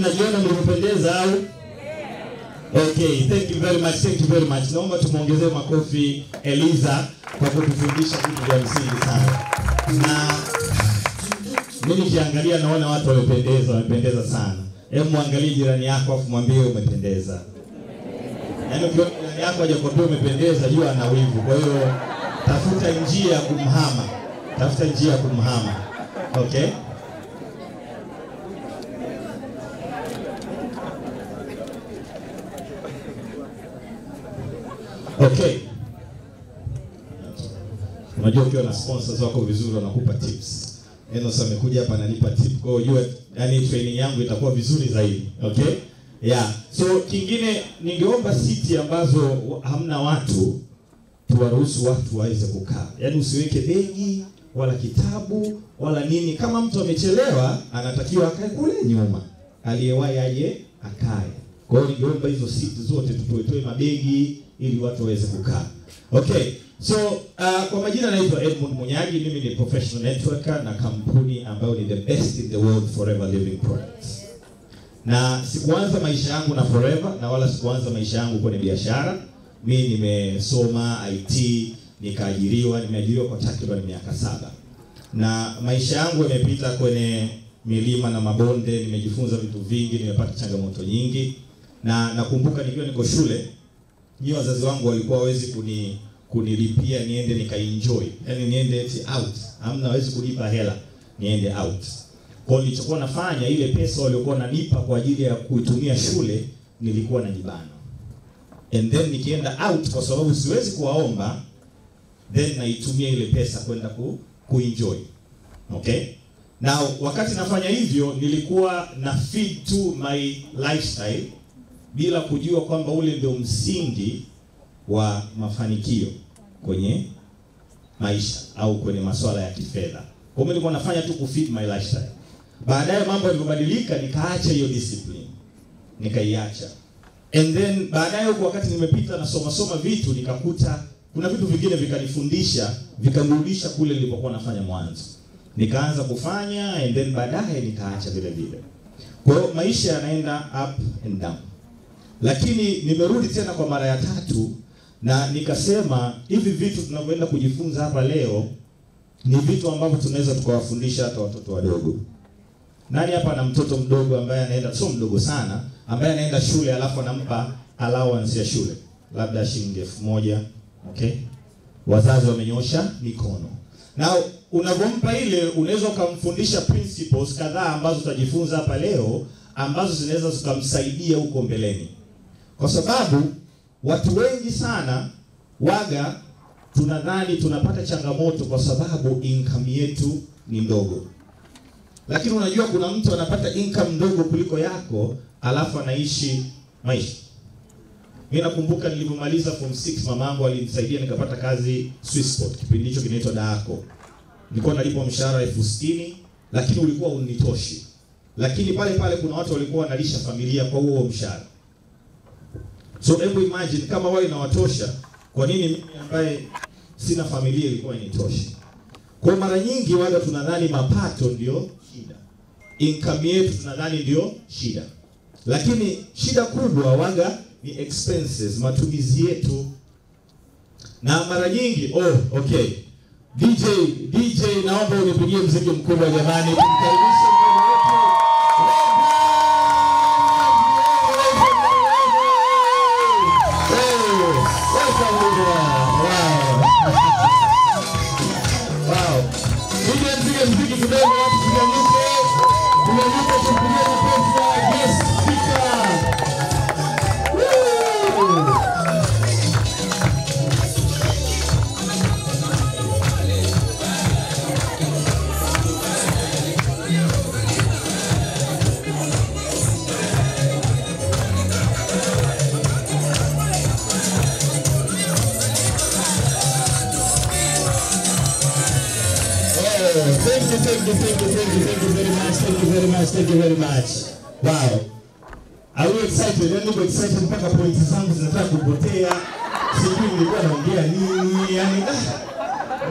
mnajiona mlivyopendeza au? Okay, thank you very much, thank you very much. Naomba tumwongezee makofi Eliza kwa kutufundisha vitu vya msingi sana. Na mimi nikiangalia naona watu wamependeza, wamependeza sana. Hebu muangalie jirani yako afu mwambie umependeza. Yaani ukiona jirani yako hajakwambia umependeza, jua ana wivu. Kwa hiyo tafuta njia ya kumhama. Tafuta njia ya kumhama. Okay? Okay. Unajua ukiwa na sponsors wako vizuri wanakupa tips. Enos amekuja hapa ananipa tip. Kwa hiyo yani training yangu itakuwa vizuri zaidi. Okay? Yeah. So kingine ningeomba siti ambazo hamna watu tuwaruhusu watu waweze kukaa. Yaani usiweke begi wala kitabu wala nini. Kama mtu amechelewa anatakiwa akae kule nyuma. Aliyewahi aje akae. Kwa hiyo ningeomba hizo siti zote tutoetoe mabegi ili watu waweze kukaa. Okay. So uh, kwa majina naitwa Edmund Munyagi, mimi ni professional networker na kampuni ambayo ni the best in the world Forever Living Products. Na sikuanza maisha yangu na Forever na wala sikuanza maisha yangu kwenye biashara. Mimi nimesoma IT, nikaajiriwa, nimeajiriwa kwa takriban miaka saba. Na maisha yangu yamepita kwenye milima na mabonde, nimejifunza vitu vingi, nimepata changamoto nyingi. Na nakumbuka nikiwa niko shule, nyie wazazi wangu walikuwa hawezi kuni kunilipia niende nikaenjoy, yani niende eti out, hamna hawezi kulipa hela niende out. Kwa hiyo nilichokuwa nafanya, ile pesa waliokuwa nanipa kwa ajili ya kuitumia shule, nilikuwa najibana, and then nikienda out, kwa sababu siwezi kuwaomba, then naitumia ile pesa kwenda ku, kuenjoy. Okay, na wakati nafanya hivyo, nilikuwa na feed to my lifestyle bila kujua kwamba ule ndio msingi wa mafanikio kwenye maisha au kwenye masuala ya kifedha. Kwa hiyo nilikuwa nafanya tu kufit my lifestyle. Baadaye mambo yalivyobadilika, nikaacha hiyo discipline, nikaiacha. And then baadaye huko, wakati nimepita na soma soma vitu, nikakuta kuna vitu vingine vikanifundisha, vikanirudisha kule nilipokuwa nafanya mwanzo. Nikaanza kufanya and then baadaye nikaacha vile vile. Kwa hiyo maisha yanaenda up and down, lakini nimerudi tena kwa mara ya tatu na nikasema hivi vitu tunavyoenda kujifunza hapa leo ni vitu ambavyo tunaweza tukawafundisha hata watoto wadogo. Nani hapa na mtoto mdogo ambaye anaenda, sio mdogo sana, ambaye anaenda shule alafu anampa allowance ya shule labda shilingi elfu moja okay? Wazazi wamenyosha mikono na unavyompa ile, unaweza ukamfundisha principles kadhaa ambazo utajifunza hapa leo ambazo zinaweza zikamsaidia huko mbeleni, kwa sababu watu wengi sana waga tunadhani tunapata changamoto kwa sababu income yetu ni ndogo, lakini unajua kuna mtu anapata income ndogo kuliko yako alafu anaishi maisha. Mimi nakumbuka nilipomaliza form 6 mamangu alinisaidia nikapata kazi Swissport, kipindi hicho kinaitwa Daako. Nilikuwa nalipwa mshahara elfu sitini lakini ulikuwa unitoshi, lakini pale pale kuna watu walikuwa wanalisha familia kwa huo mshahara. So hebu imagine kama wao inawatosha, kwa nini mimi ambaye sina familia ilikuwa initoshi? Kwa mara nyingi waga tunadhani mapato ndio shida, income yetu tunadhani ndio shida, lakini shida kubwa waga ni expenses, matumizi yetu. Na mara nyingi oh, okay. DJ DJ, naomba unipigie mziki mkubwa jamani, tumkaribishe nilikuwa naongea nini, yani ah.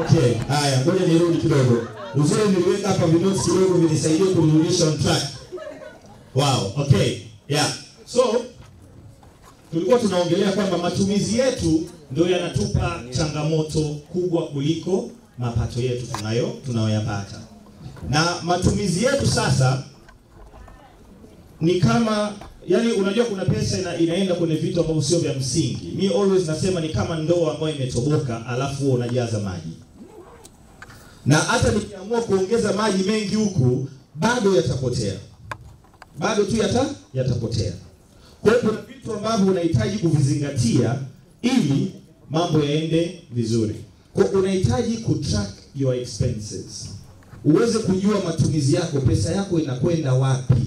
Okay, haya, ngoja nirudi kidogo. Uzuri niliweka hapa vinotes kidogo vinisaidie kunirudisha on track. Wow, okay. Yeah. So tulikuwa tunaongelea kwamba matumizi yetu ndio yanatupa changamoto kubwa kuliko mapato yetu tunayo tunayoyapata. Na matumizi yetu sasa ni kama yani, unajua kuna pesa ina, inaenda kwenye vitu ambavyo sio vya msingi. Mi always nasema ni kama ndoo ambayo imetoboka, alafu unajaza maji, na hata nikiamua kuongeza maji mengi huku bado yatapotea, bado tu yata yatapotea. Kwa hiyo kuna vitu ambavyo unahitaji kuvizingatia ili mambo yaende vizuri. Kwa unahitaji kutrack your expenses, uweze kujua matumizi yako, pesa yako inakwenda wapi.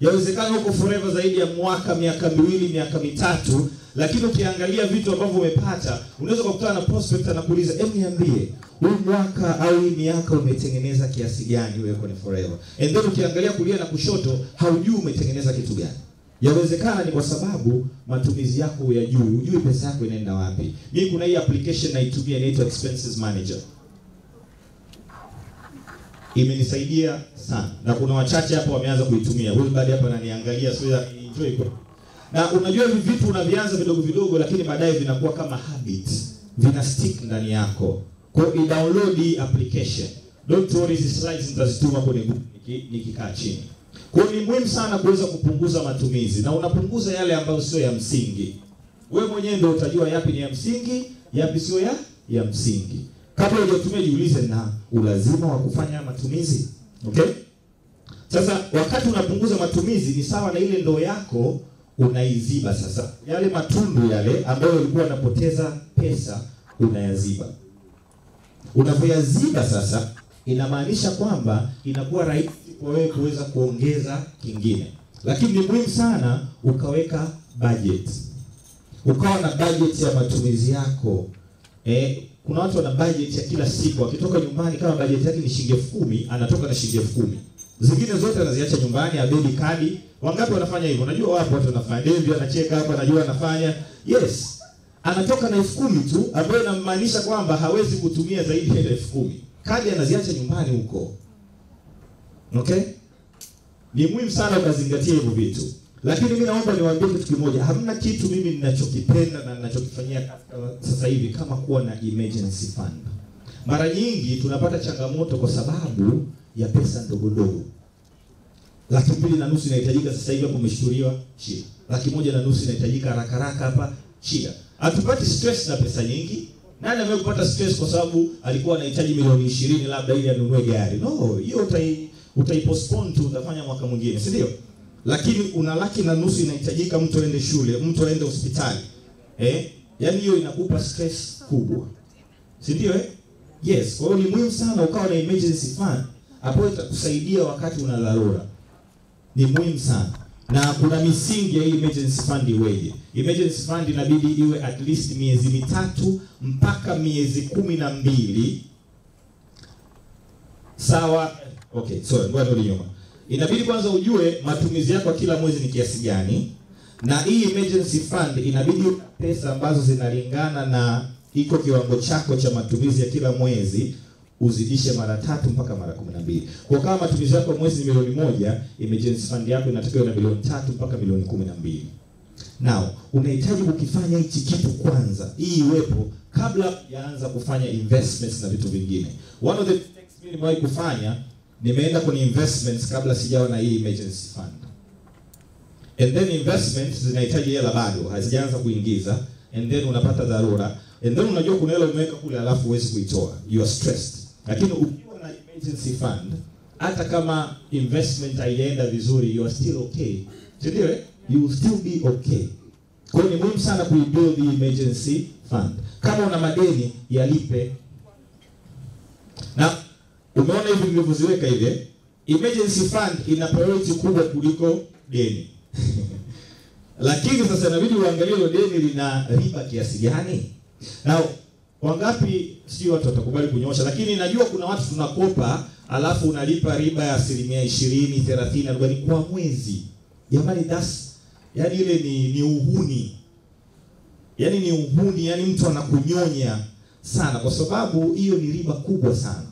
Yawezekana huko forever zaidi ya mwaka, miaka miwili, miaka mitatu, lakini ukiangalia vitu ambavyo umepata, unaweza kukutana na prospect anakuuliza, "Hebu niambie huu mwaka au hii miaka umetengeneza kiasi gani wewe kwenye forever?" And then ukiangalia kulia na kushoto, haujui umetengeneza kitu gani. Yawezekana ni kwa sababu matumizi yako ya juu, hujui pesa yako inaenda wapi. Mimi kuna hii application naitumia inaitwa Expenses Manager imenisaidia sana na kuna wachache hapa wameanza kuitumia. Huyu baadaye hapa ananiangalia so ya enjoy kwa. Na unajua hivi vitu unavianza vidogo vidogo, lakini baadaye vinakuwa kama habit, vina stick ndani yako. Kwa hiyo download hii application. Don't worry, hizi slides nitazituma kwenye group niki- nikikaa chini. Kwa hiyo ni muhimu sana kuweza kupunguza matumizi na unapunguza yale ambayo sio ya msingi. Wewe mwenyewe ndio utajua yapi ni ya msingi, yapi sio ya ya msingi. Kabla hujatumia jiulize, na ulazima wa kufanya matumizi. Okay? Sasa wakati unapunguza matumizi ni sawa na ile ndoo yako unaiziba sasa. Yale matundu yale ambayo ulikuwa unapoteza pesa unayaziba. Unapoyaziba sasa inamaanisha kwamba inakuwa rahisi kwa wewe kuweza kuongeza kingine. Lakini ni muhimu sana ukaweka budget. Ukawa na budget ya matumizi yako. Eh, kuna watu wana budget ya kila siku, akitoka nyumbani kama budget yake ni shilingi elfu kumi anatoka na shilingi elfu kumi Zingine zote anaziacha nyumbani, abedi kadi. Wangapi wanafanya hivyo? Najua wapo watu wanafanya. Devi anacheka hapa, najua anafanya. Yes. Anatoka na elfu kumi tu ambayo inamaanisha kwamba hawezi kutumia zaidi ya elfu kumi Kadi anaziacha nyumbani huko. Okay? Ni muhimu sana ukazingatia hivyo vitu. Lakini mimi naomba niwaambie kitu kimoja, hamna kitu mimi ninachokipenda na ninachokifanyia sasa hivi kama kuwa na emergency fund. Mara nyingi tunapata changamoto kwa sababu ya pesa ndogo ndogo. Laki mbili na nusu inahitajika sasa hivi hapo umeshtuliwa, shida. Laki moja na nusu inahitajika haraka haraka hapa, shida. Hatupati stress na pesa nyingi. Nani amewahi kupata stress kwa sababu alikuwa anahitaji milioni ishirini labda ili anunue gari? No, hiyo utai utaipostpone tu utafanya mwaka mwingine, si ndio? Lakini una laki na nusu inahitajika mtu aende shule, mtu aende hospitali. Eh? Yaani hiyo inakupa stress kubwa. Si ndio eh? Yes, kwa hiyo ni muhimu sana ukawa na emergency fund ambayo itakusaidia wakati una dharura. Ni muhimu sana. Na kuna misingi ya hii emergency fund iweje? Emergency fund inabidi iwe at least miezi mitatu mpaka miezi kumi na mbili sawa. Okay, sorry, ngoja nyuma. Inabidi kwanza ujue matumizi yako kila mwezi ni kiasi gani, na hii emergency fund inabidi pesa ambazo zinalingana na iko kiwango chako cha matumizi ya kila mwezi uzidishe mara tatu mpaka mara kumi na mbili. Kwa kama matumizi yako mwezi ni milioni moja, emergency fund yako inatakiwa na milioni tatu mpaka milioni kumi na mbili. Now, unahitaji kukifanya hichi kitu kwanza, hii iwepo kabla yaanza kufanya investments na vitu vingine. One of the mistakes mimi nimewahi kufanya, nimeenda kwenye investments kabla sijawa na hii emergency fund. And then investments zinahitaji hela bado, hazijaanza kuingiza, and then unapata dharura, and then unajua kuna hela umeweka kule alafu huwezi kuitoa. You are stressed. Lakini ukiwa na emergency fund, hata kama investment haijaenda vizuri, you are still okay. Si ndio? eh? You will still be okay. Kwa hiyo ni muhimu sana kuibuild emergency fund. Kama una madeni yalipe. Na umeona hivi nilivyoziweka hivi. eh? Emergency fund ina priority kubwa kuliko deni. Lakini sasa inabidi uangalie hilo deni lina riba kiasi gani. Na wangapi sijui watu watakubali kunyosha, lakini najua kuna watu tunakopa alafu unalipa riba ya asilimia ishirini, thelathini, arobaini kwa mwezi. Jamani, das yani ile ni ni uhuni, yani ni uhuni, yani mtu anakunyonya sana, kwa sababu hiyo ni riba kubwa sana.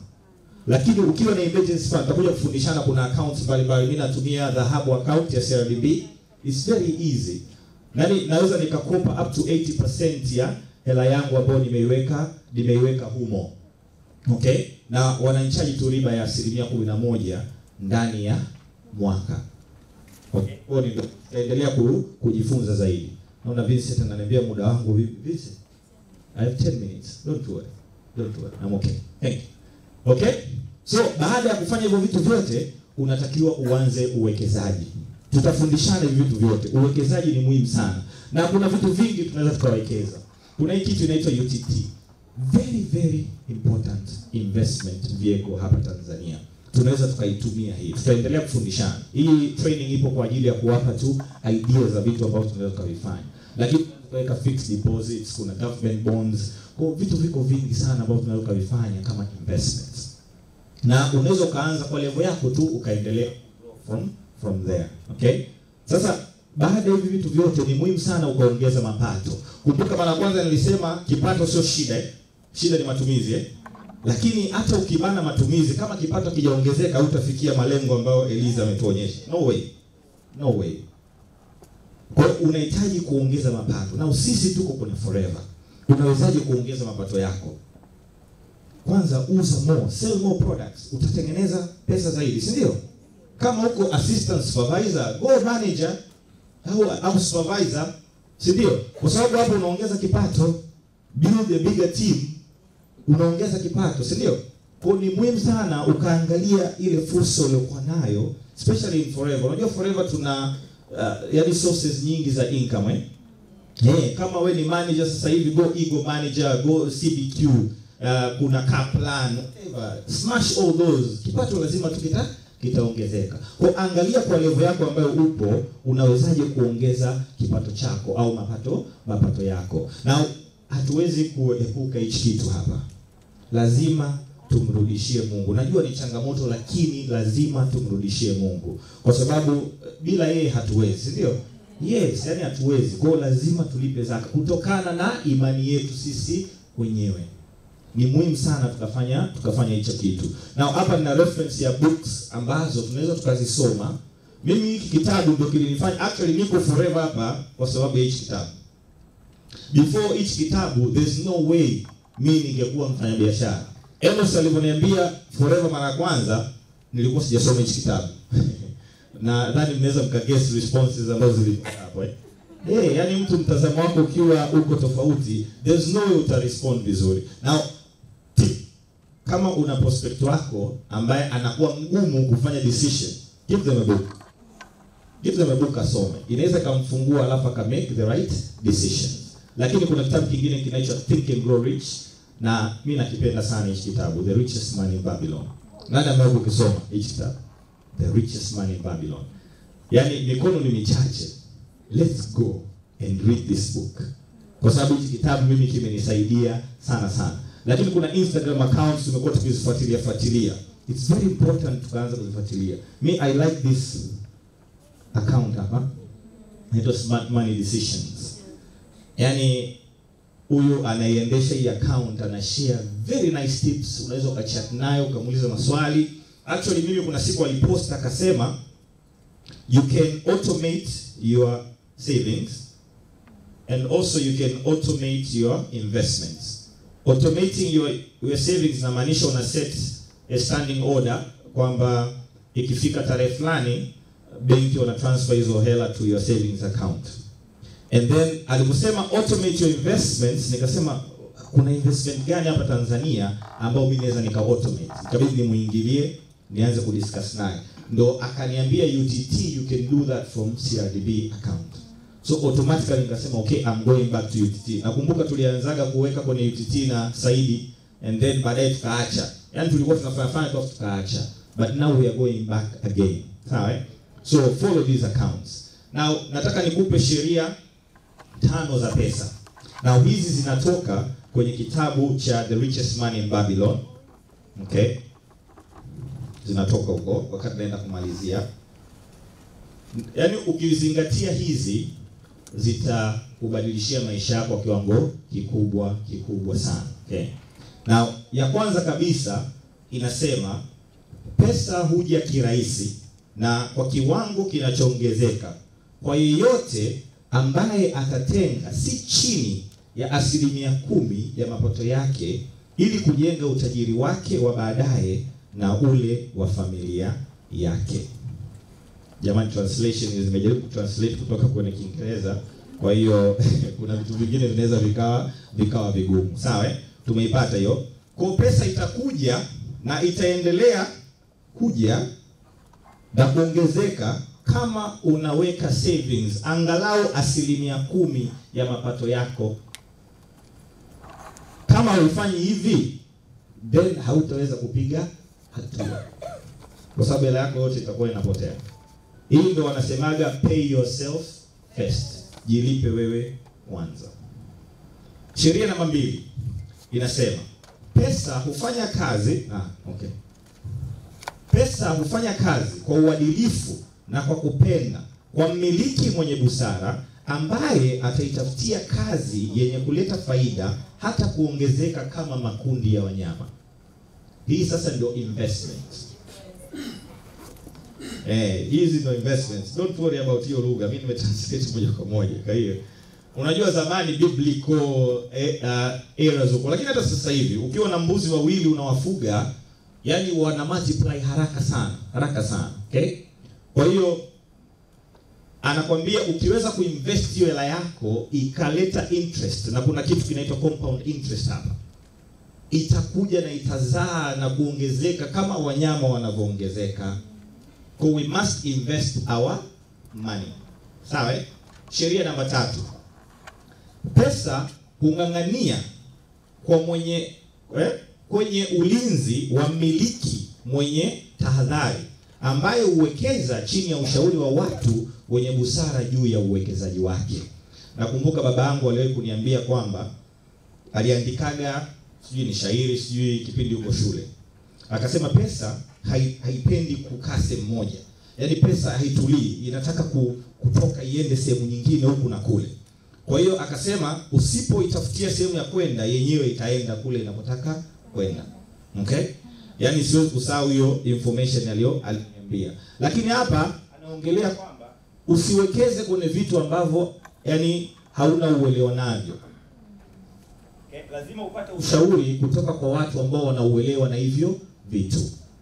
Lakini ukiwa na emergency fund tutakuja kufundishana. Kuna accounts mbalimbali. Mimi natumia dhahabu account ya CRDB it's very easy. Nani naweza nikakopa up to 80% ya hela yangu ambayo nimeiweka nimeiweka humo. Okay? Na wananchaji tu riba ya asilimia kumi na moja ndani ya mwaka. Okay? Kwa hiyo nitaendelea ku, kujifunza zaidi. Naona Vincent ananiambia muda wangu vipi Vincent I have 10 minutes. Don't worry. Don't worry. I'm okay. Thank you okay? So baada ya kufanya hivyo vitu vyote unatakiwa uanze uwekezaji. Tutafundishana hivi vitu vyote. Uwekezaji ni muhimu sana. Na kuna vitu vingi tunaweza tukawekeza. Kuna hii kitu inaitwa UTT very very important investment vehicle hapa Tanzania. Tunaweza tukaitumia hii. Tutaendelea kufundishana. Hii training ipo kwa ajili ya kuwapa tu idea za vitu ambavyo tunaweza tukavifanya. Lakini tukaweka fixed deposits kuna government bonds kwa vitu viko vingi sana ambavyo tunaweza kuvifanya kama investments. Na unaweza ukaanza kwa level yako tu ukaendelea from from there okay? Sasa baada ya hivi vitu vyote ni muhimu sana ukaongeza mapato. Kumbuka mara kwanza nilisema kipato sio shida eh? shida ni matumizi eh? lakini hata ukibana matumizi kama kipato kijaongezeka utafikia malengo ambayo Eliza ametuonyesha. No way. No way. Kwa unahitaji kuongeza mapato. Na sisi tuko kwenye forever unawezaje kuongeza mapato yako? Kwanza uza more sell more products. Utatengeneza pesa zaidi si ndio? Kama uko assistant supervisor go manager au, au supervisor si ndio? Kwa sababu hapo unaongeza kipato. Build a bigger team unaongeza kipato si ndio? Kwa ni muhimu sana ukaangalia ile fursa uliyokuwa nayo especially in forever. Unajua forever tuna uh, yani sources nyingi za income eh Hey, kama we ni manager sasa hivi go ego manager go CBQ uh, kuna Kaplan whatever smash all those kipato lazima tukita kitaongezeka. Kwa angalia kwa level yako ambayo upo, unawezaje kuongeza kipato chako au mapato mapato yako. Na hatuwezi kuepuka hichi kitu hapa, lazima tumrudishie Mungu. Najua ni changamoto, lakini lazima tumrudishie Mungu kwa sababu bila yeye hatuwezi, ndio? Yes, yani hatuwezi. Kwa hiyo lazima tulipe zaka kutokana na imani yetu sisi wenyewe ni muhimu sana tukafanya tukafanya hicho kitu. Na hapa nina reference ya books ambazo tunaweza tukazisoma. Mimi hiki kitabu ndio kilinifanya actually niko forever hapa kwa sababu ya hichi kitabu. Before hichi kitabu there's no way mimi ningekuwa mfanyabiashara. Amos alivyoniambia forever mara ya kwanza nilikuwa sijasoma hichi kitabu. na nadhani mnaweza mkaguess responses ambazo zilikuwa hapo eh. Hey, yani mtu mtazamo wako ukiwa uko tofauti, there's no way utarespond vizuri. Now tip, kama una prospect wako ambaye anakuwa mgumu kufanya decision, give them a book. Give them a book asome. Inaweza kamfungua alafu aka make the right decision. Lakini kuna kitabu kingine kinaitwa Think and Grow Rich na mimi nakipenda sana hichi kitabu, The Richest Man in Babylon. Nani ambaye ukisoma hichi kitabu? The Richest Man in Babylon. Yaani mikono ni michache. Let's go and read this book. Kwa sababu hiki kitabu mimi kimenisaidia sana sana. Lakini kuna instagram accounts tumekuwa tukizifuatilia fuatilia. It's very important tukaanza kuzifuatilia. Me i like this account hapa. Inaitwa smart money decisions. Yani huyu anaiendesha hii account ana share very nice tips. Unaweza ukachat nayo ukamuuliza maswali actually mimi kuna siku alipost akasema you can automate your savings and also you can automate your investments. Automating your, your savings inamaanisha una set a standing order kwamba ikifika tarehe fulani benki wana transfer hizo hela to your savings account. And then aliposema automate your investments, nikasema kuna investment gani hapa Tanzania ambao mimi naweza nika automate. Ikabidi nimuingilie nianze kudiscuss naye ndo akaniambia UTT you can do that from CRDB account. So automatically nikasema okay I'm going back to UTT. Nakumbuka tulianzaga kuweka kwenye UTT na Saidi and then baadaye tukaacha. yani tulikuwa tunafanya fanya kwa tukaacha. But now we are going back again. Sawa eh? So follow these accounts. Now nataka nikupe sheria tano za pesa. Now hizi zinatoka kwenye kitabu cha The Richest Man in Babylon. Okay? Zinatoka huko wakati naenda kumalizia. Yaani ukizingatia hizi zitakubadilishia maisha yako kwa kiwango kikubwa kikubwa sana. Okay. Na ya kwanza kabisa inasema pesa huja kirahisi na kwa kiwango kinachoongezeka kwa yeyote ambaye atatenga si chini ya asilimia kumi ya mapato yake ili kujenga utajiri wake wa baadaye na ule wa familia yake. Jamani, translation zimejaribu kutranslate kutoka kwenye Kiingereza, kwa hiyo kuna vitu vingine vinaweza vikawa vikawa vigumu. Sawa, eh? tumeipata hiyo. Kwa pesa itakuja na itaendelea kuja na kuongezeka kama unaweka savings angalau asilimia kumi ya mapato yako. Kama ufanyi hivi, then hautaweza kupiga hatua, kwa sababu hela yako yote itakuwa inapotea. Hii ndio wanasemaga pay yourself first, jilipe wewe kwanza. Sheria namba mbili inasema pesa hufanya kazi ah, okay. Pesa hufanya kazi kwa uadilifu na kwa kupenda kwa mmiliki mwenye busara ambaye ataitafutia kazi yenye kuleta faida hata kuongezeka kama makundi ya wanyama. Hii sasa ndio investment. Eh, hizi ndio investments. Don't worry about hiyo lugha. Mimi nimetranslate moja kwa moja. Kwa hiyo unajua zamani biblical eh, uh, era zuko. lakini hata sasa hivi ukiwa na mbuzi wawili unawafuga, yani wana multiply haraka sana, haraka sana. Okay? Kwa hiyo anakwambia ukiweza kuinvest hiyo hela yako ikaleta interest, na kuna kitu kinaitwa compound interest hapa, itakuja na itazaa na kuongezeka kama wanyama wanavyoongezeka. So we must invest our money. Sawa? eh? Sheria namba tatu, pesa hung'ang'ania kwa mwenye eh, kwenye ulinzi wa mmiliki mwenye tahadhari ambaye huwekeza chini ya ushauri wa watu wenye busara juu ya uwekezaji wake. Nakumbuka baba yangu aliwahi kuniambia kwamba aliandikaga sijui ni shairi sijui kipindi huko shule, akasema pesa hai, haipendi kukaa sehemu moja, yaani pesa haitulii, inataka ku, kutoka iende sehemu nyingine huku na kule. Kwa hiyo akasema usipoitafutia sehemu ya kwenda, yenyewe itaenda kule inapotaka kwenda. Okay? Yaani siwezi kusahau hiyo information aliyo aliniambia. Lakini hapa anaongelea kwamba usiwekeze kwenye vitu ambavyo yani hauna uelewa navyo. Okay? Lazima upate ushauri kutoka kwa watu ambao wanauelewa na hivyo vitu.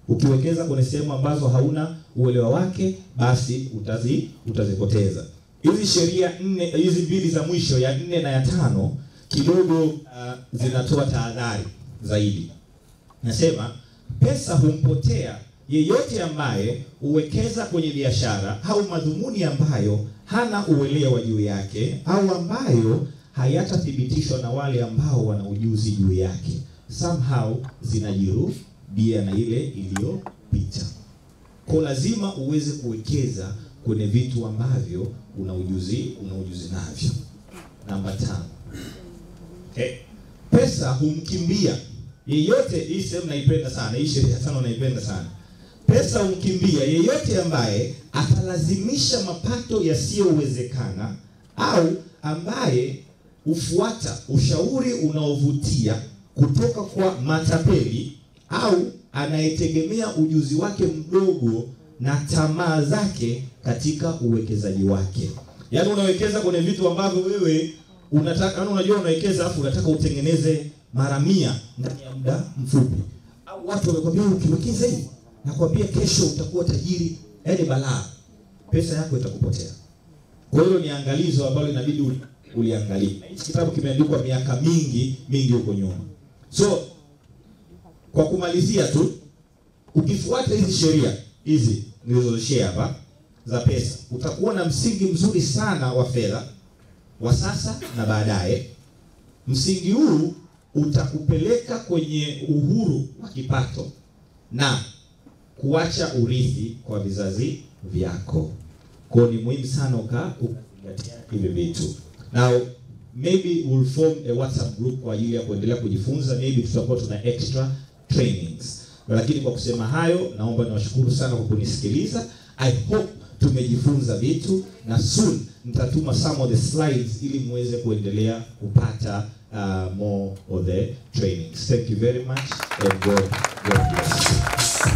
Ukiwekeza kwenye sehemu ambazo hauna uelewa wake, basi utazi utazipoteza. Hizi sheria nne, hizi mbili za mwisho ya nne na ya tano kidogo uh, zinatoa tahadhari zaidi. Nasema pesa humpotea yeyote ambaye huwekeza kwenye biashara au madhumuni ambayo hana uelewa juu yake au ambayo hayatathibitishwa na wale ambao wana ujuzi juu yake, somehow zinajirudia na ile iliyopita. Kwa lazima uweze kuwekeza kwenye vitu ambavyo una ujuzi una ujuzi navyo. Namba tano. eh, Pesa humkimbia yeyote. Hii sehemu naipenda sana, hii sheria tano naipenda sana. Pesa humkimbia yeyote ambaye atalazimisha mapato yasiyowezekana au ambaye hufuata ushauri unaovutia kutoka kwa matapeli au anayetegemea ujuzi wake mdogo na tamaa zake katika uwekezaji wake. Yaani unawekeza kwenye vitu ambavyo wewe unataka, yaani unajua unawekeza afu unataka utengeneze mara mia ndani ya muda mfupi. Au watu wamekwambia ukiwekeza hivi nakwambia kesho utakuwa tajiri, yaani balaa. Pesa yako itakupotea. Kwa hiyo ni angalizo ambalo inabidi uliangalie. Hichi kitabu kimeandikwa miaka mingi mingi huko nyuma. So kwa kumalizia tu ukifuata hizi sheria hizi nilizoshare hapa za pesa, utakuwa na msingi mzuri sana wa fedha wa sasa na baadaye. Msingi huu utakupeleka kwenye uhuru wa kipato na kuacha urithi kwa vizazi vyako. Kwa ni muhimu sana uka ukazingatia hivi vitu. Now maybe we'll form a WhatsApp group kwa ajili ya kuendelea kujifunza, maybe tutakuwa tuna extra trainings. Lakini kwa kusema hayo, naomba niwashukuru sana kwa kunisikiliza. I hope tumejifunza vitu na soon nitatuma some of the slides ili muweze kuendelea kupata uh, more of the trainings. Thank you very much and God God bless.